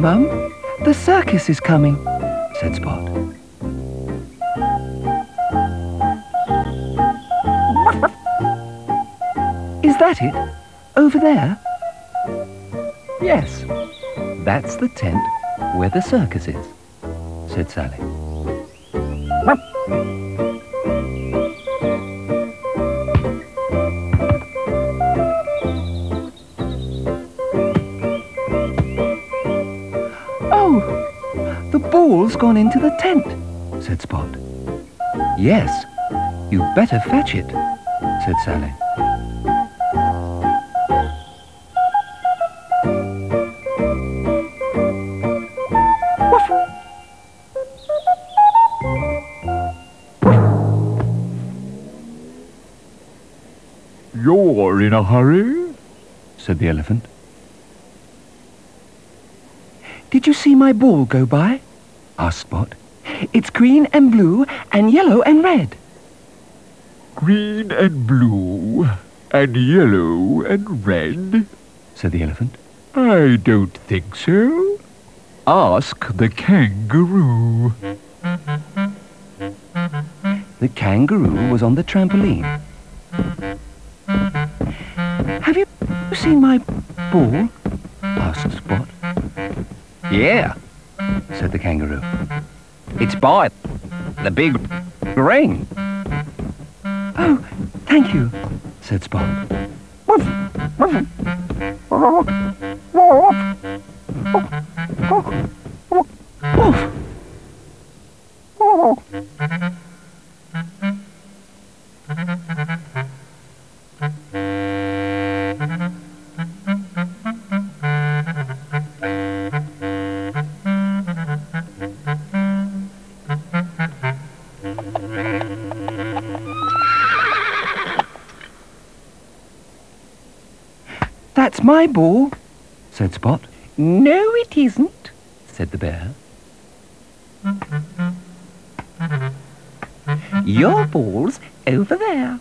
Mum, the circus is coming, said Spot. Is that it? Over there? Yes, that's the tent where the circus is, said Sally. Ball's gone into the tent, said Spot. Yes, you better fetch it, said Sally. You're in a hurry? said the elephant. Did you see my ball go by? Asked Spot. It's green and blue and yellow and red. Green and blue and yellow and red? said the elephant. I don't think so. Ask the kangaroo. The kangaroo was on the trampoline. Have you seen my ball? asked Spot. Yeah, said the kangaroo. It's by the big ring. Oh, thank you, said Spot. Woof. That's my ball, said Spot. No, it isn't, said the bear. Your ball's over there.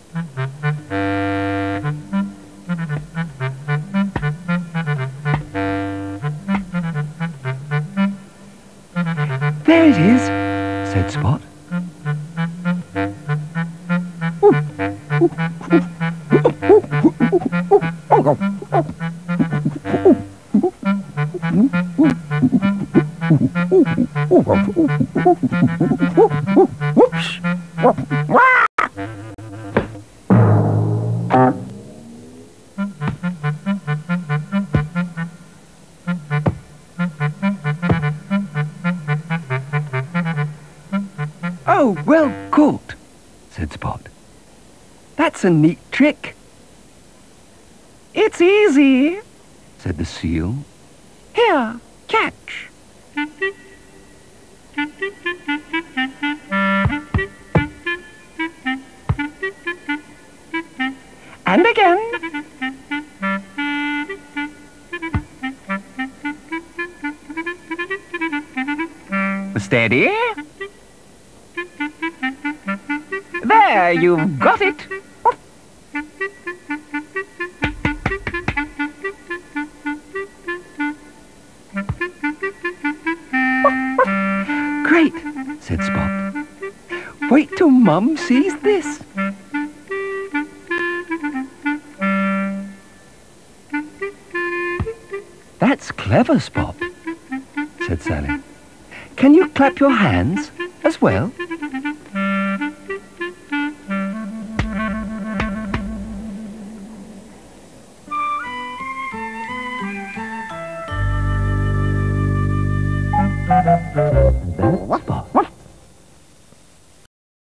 There it is, said Spot. Oh, well caught, said Spot. That's a neat trick. It's easy, said the seal. Here, catch. And again. Steady. There, you've got it. Great, said Spot. Wait till Mum sees this. That's clever, Spot, said Sally. Can you clap your hands as well?